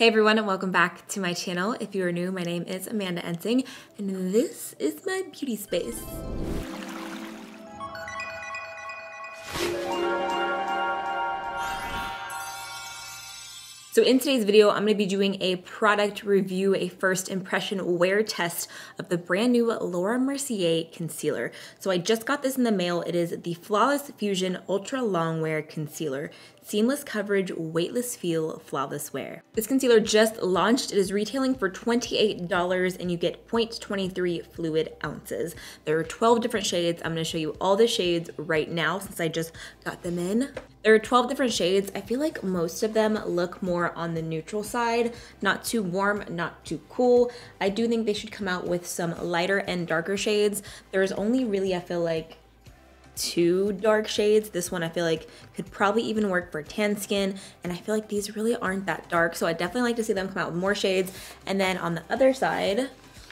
Hey everyone and welcome back to my channel. If you are new, my name is Amanda Ensing and this is my beauty space. So in today's video, I'm gonna be doing a product review, a first impression wear test of the brand new Laura Mercier concealer. So I just got this in the mail. It is the Flawless Fusion Ultra Long Wear Concealer. Seamless coverage, weightless feel, flawless wear. This concealer just launched. It is retailing for $28 and you get 0.23 fluid ounces. There are 12 different shades. I'm gonna show you all the shades right now since I just got them in. There are 12 different shades. I feel like most of them look more on the neutral side, not too warm, not too cool. I do think they should come out with some lighter and darker shades. There's only really, I feel like, two dark shades. This one I feel like could probably even work for tan skin. And I feel like these really aren't that dark. So I definitely like to see them come out with more shades. And then on the other side,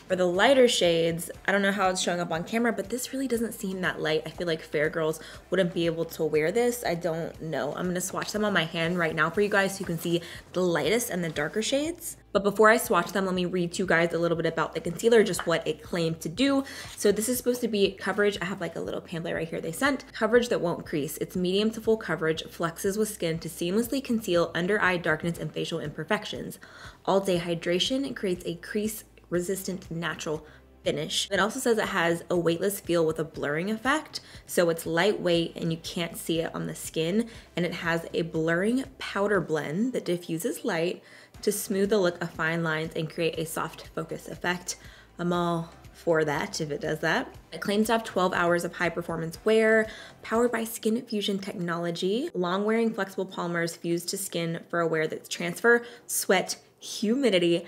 for the lighter shades, I don't know how it's showing up on camera, but this really doesn't seem that light. I feel like fair girls wouldn't be able to wear this. I don't know. I'm gonna swatch them on my hand right now for you guys so you can see the lightest and the darker shades. But before I swatch them, let me read to you guys a little bit about the concealer, just what it claimed to do. So this is supposed to be coverage. I have like a little pamphlet right here they sent. Coverage that won't crease. It's medium to full coverage, flexes with skin to seamlessly conceal under eye darkness and facial imperfections. All day hydration creates a crease resistant natural finish. It also says it has a weightless feel with a blurring effect. So it's lightweight and you can't see it on the skin. And it has a blurring powder blend that diffuses light to smooth the look of fine lines and create a soft focus effect. I'm all for that if it does that. It claims to have 12 hours of high performance wear, powered by skin fusion technology, long wearing flexible polymers fused to skin for a wear that's transfer, sweat, humidity,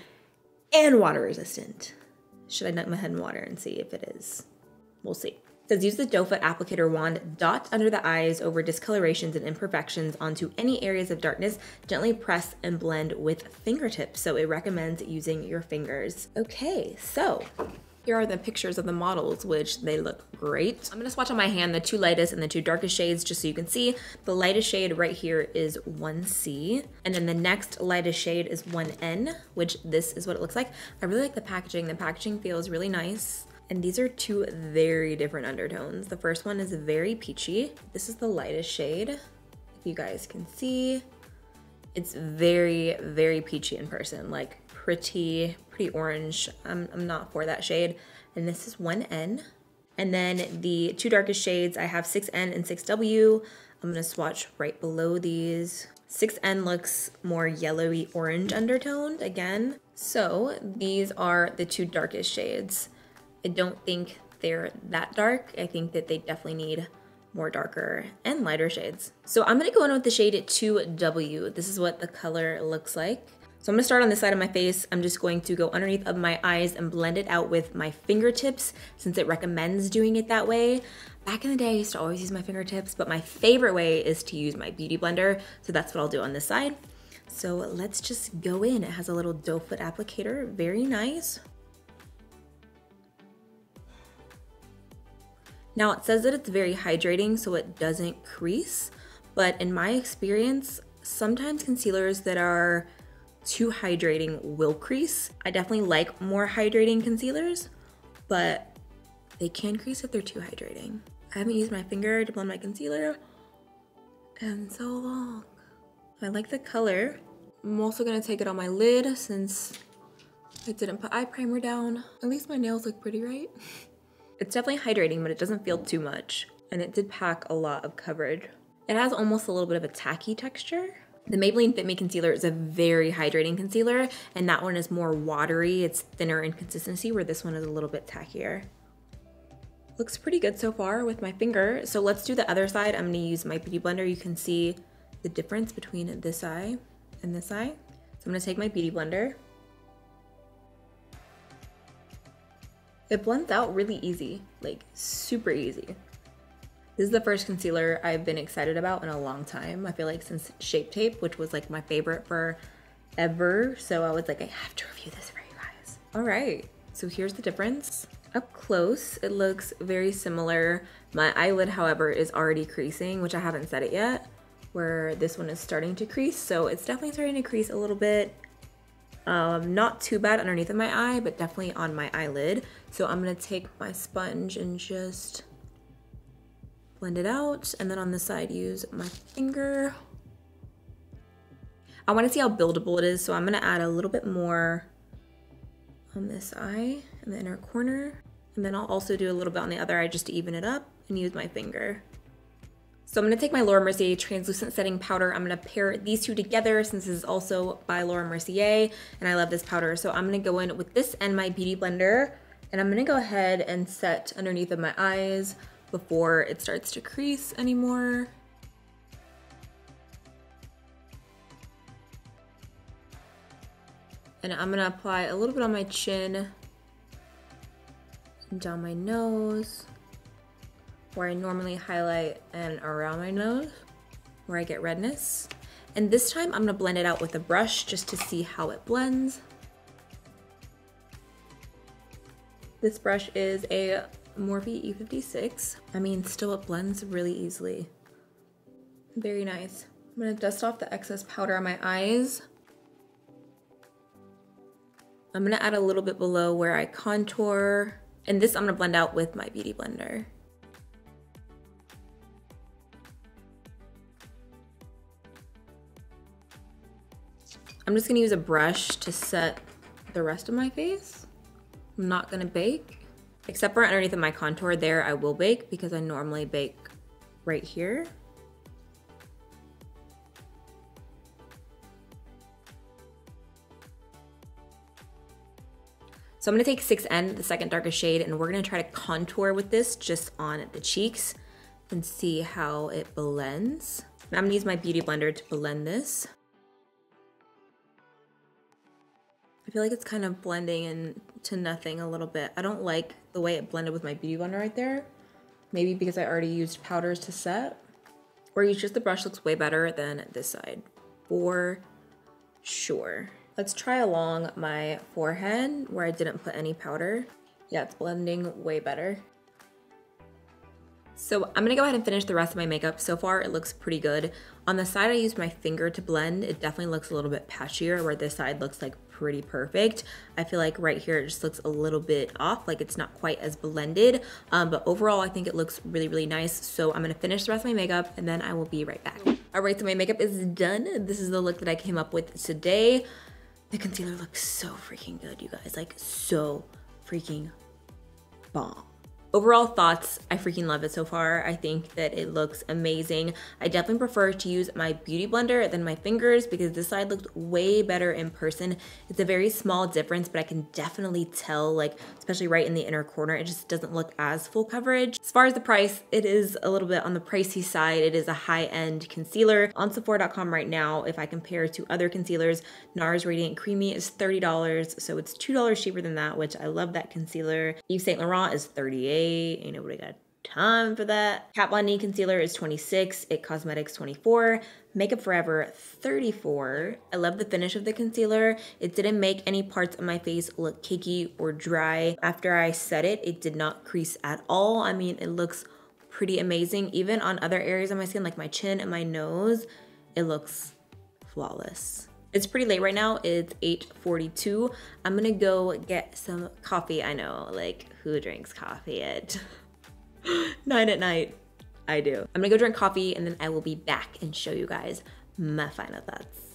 and water resistant. Should I dunk my head in water and see if it is? We'll see. It says use the doe foot applicator wand, dot under the eyes over discolorations and imperfections onto any areas of darkness, gently press and blend with fingertips. So it recommends using your fingers. Okay, so here are the pictures of the models, which they look great. I'm gonna swatch on my hand the two lightest and the two darkest shades just so you can see. The lightest shade right here is 1C, and then the next lightest shade is 1N, which this is what it looks like. I really like the packaging. The packaging feels really nice. And these are two very different undertones. The first one is very peachy. This is the lightest shade. If you guys can see, it's very, very peachy in person, like pretty, pretty orange. I'm, I'm not for that shade. And this is 1N. And then the two darkest shades, I have 6N and 6W. I'm gonna swatch right below these. 6N looks more yellowy orange undertoned again. So these are the two darkest shades. I don't think they're that dark. I think that they definitely need more darker and lighter shades. So I'm gonna go in with the shade 2W. This is what the color looks like. So I'm gonna start on this side of my face. I'm just going to go underneath of my eyes and blend it out with my fingertips since it recommends doing it that way. Back in the day, I used to always use my fingertips, but my favorite way is to use my beauty blender. So that's what I'll do on this side. So let's just go in. It has a little doe foot applicator, very nice. Now it says that it's very hydrating so it doesn't crease, but in my experience, sometimes concealers that are too hydrating will crease. I definitely like more hydrating concealers, but they can crease if they're too hydrating. I haven't used my finger to blend my concealer in so long. I like the color. I'm also gonna take it on my lid since I didn't put eye primer down. At least my nails look pretty, right? It's definitely hydrating, but it doesn't feel too much. And it did pack a lot of coverage. It has almost a little bit of a tacky texture. The Maybelline Fit Me Concealer is a very hydrating concealer, and that one is more watery. It's thinner in consistency, where this one is a little bit tackier. Looks pretty good so far with my finger. So let's do the other side. I'm gonna use my Beauty Blender. You can see the difference between this eye and this eye. So I'm gonna take my Beauty Blender. It blends out really easy, like super easy. This is the first concealer I've been excited about in a long time. I feel like since Shape Tape, which was like my favorite for ever. So I was like, I have to review this for you guys. All right, so here's the difference. Up close, it looks very similar. My eyelid, however, is already creasing, which I haven't said it yet, where this one is starting to crease. So it's definitely starting to crease a little bit. Um, not too bad underneath of my eye, but definitely on my eyelid. So I'm gonna take my sponge and just blend it out. And then on the side, use my finger. I wanna see how buildable it is. So I'm gonna add a little bit more on this eye in the inner corner. And then I'll also do a little bit on the other eye just to even it up and use my finger. So I'm gonna take my Laura Mercier translucent setting powder. I'm gonna pair these two together since this is also by Laura Mercier and I love this powder. So I'm gonna go in with this and my Beauty Blender and I'm gonna go ahead and set underneath of my eyes before it starts to crease anymore. And I'm gonna apply a little bit on my chin and down my nose where I normally highlight and around my nose where I get redness. And this time I'm gonna blend it out with a brush just to see how it blends. This brush is a Morphe E56. I mean, still it blends really easily. Very nice. I'm gonna dust off the excess powder on my eyes. I'm gonna add a little bit below where I contour. And this I'm gonna blend out with my Beauty Blender. I'm just gonna use a brush to set the rest of my face. I'm not gonna bake. Except for underneath of my contour there, I will bake because I normally bake right here. So I'm gonna take 6N, the second darkest shade, and we're gonna try to contour with this just on the cheeks and see how it blends. I'm gonna use my Beauty Blender to blend this. I feel like it's kind of blending into nothing a little bit. I don't like the way it blended with my Beauty Blender right there. Maybe because I already used powders to set. Or just the brush looks way better than this side. For sure. Let's try along my forehead where I didn't put any powder. Yeah, it's blending way better. So I'm gonna go ahead and finish the rest of my makeup. So far, it looks pretty good. On the side I used my finger to blend, it definitely looks a little bit patchier where this side looks like pretty perfect. I feel like right here it just looks a little bit off, like it's not quite as blended. Um, but overall, I think it looks really, really nice. So I'm gonna finish the rest of my makeup and then I will be right back. All right, so my makeup is done. This is the look that I came up with today. The concealer looks so freaking good, you guys. Like so freaking bomb. Overall thoughts, I freaking love it so far. I think that it looks amazing. I definitely prefer to use my Beauty Blender than my fingers because this side looks way better in person. It's a very small difference, but I can definitely tell, like, especially right in the inner corner, it just doesn't look as full coverage. As far as the price, it is a little bit on the pricey side. It is a high-end concealer. On Sephora.com right now, if I compare to other concealers, NARS Radiant Creamy is $30, so it's $2 cheaper than that, which I love that concealer. Yves Saint Laurent is 38 Ain't nobody got time for that. Kat Von D concealer is 26, It Cosmetics 24, Makeup Forever 34. I love the finish of the concealer. It didn't make any parts of my face look cakey or dry. After I set it, it did not crease at all. I mean, it looks pretty amazing. Even on other areas of my skin, like my chin and my nose, it looks flawless. It's pretty late right now. It's 8.42. I'm gonna go get some coffee. I know, like, who drinks coffee at 9 at night? I do. I'm gonna go drink coffee and then I will be back and show you guys my final thoughts.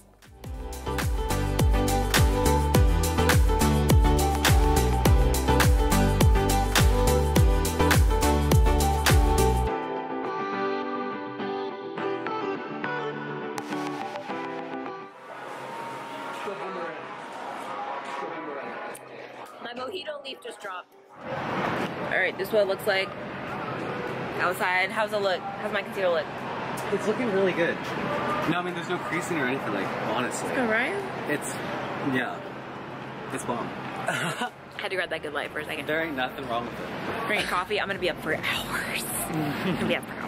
Mojito leaf just dropped. All right, this is what it looks like outside. How's it look? How's my concealer look? It's looking really good. No, I mean, there's no creasing or anything, like, honestly. It's good, right? It's, yeah. It's bomb. Had to grab that good light for a second. There ain't nothing wrong with it. Drinking coffee, I'm gonna be up for hours. I'm gonna be up for hours.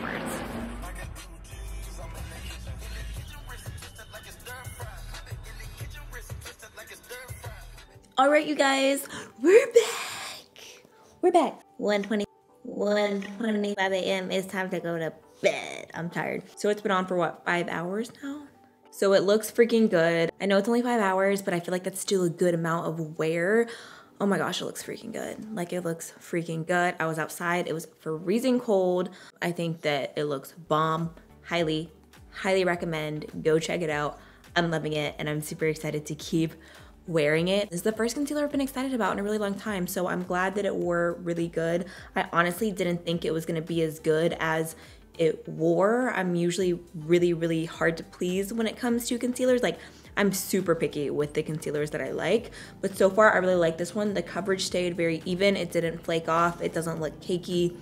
All right, you guys, we're back. We're back. 120, 125 a.m. It's time to go to bed. I'm tired. So it's been on for what, five hours now? So it looks freaking good. I know it's only five hours, but I feel like that's still a good amount of wear. Oh my gosh, it looks freaking good. Like it looks freaking good. I was outside, it was freezing cold. I think that it looks bomb. Highly, highly recommend. Go check it out. I'm loving it and I'm super excited to keep wearing it. This is the first concealer I've been excited about in a really long time, so I'm glad that it wore really good. I honestly didn't think it was gonna be as good as it wore. I'm usually really, really hard to please when it comes to concealers. Like, I'm super picky with the concealers that I like, but so far I really like this one. The coverage stayed very even. It didn't flake off. It doesn't look cakey.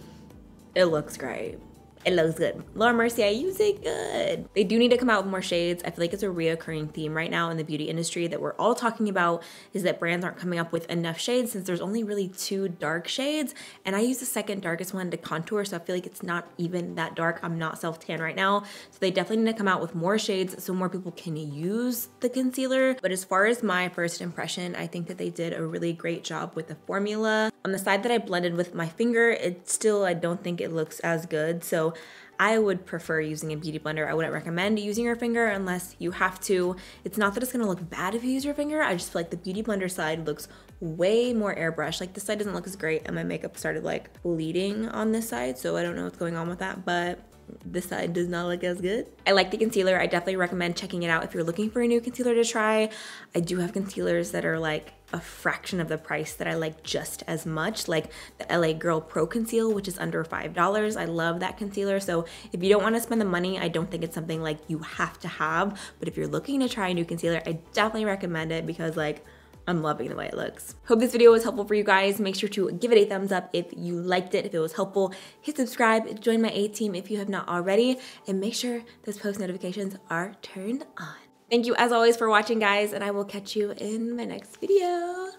It looks great. It looks good. Laura Mercier, I use it good. They do need to come out with more shades. I feel like it's a reoccurring theme right now in the beauty industry that we're all talking about is that brands aren't coming up with enough shades since there's only really two dark shades. And I use the second darkest one to contour, so I feel like it's not even that dark. I'm not self-tan right now. So they definitely need to come out with more shades so more people can use the concealer. But as far as my first impression, I think that they did a really great job with the formula. On the side that I blended with my finger, it still, I don't think it looks as good. So I would prefer using a beauty blender. I wouldn't recommend using your finger unless you have to. It's not that it's gonna look bad if you use your finger. I just feel like the beauty blender side looks way more airbrushed. Like this side doesn't look as great and my makeup started like bleeding on this side. So I don't know what's going on with that, but this side does not look as good. I like the concealer. I definitely recommend checking it out if you're looking for a new concealer to try. I do have concealers that are like a fraction of the price that I like just as much, like the LA Girl Pro Conceal, which is under $5. I love that concealer. So if you don't want to spend the money, I don't think it's something like you have to have. But if you're looking to try a new concealer, I definitely recommend it because like I'm loving the way it looks. Hope this video was helpful for you guys. Make sure to give it a thumbs up if you liked it, if it was helpful. Hit subscribe, join my A team if you have not already, and make sure those post notifications are turned on. Thank you as always for watching guys, and I will catch you in my next video.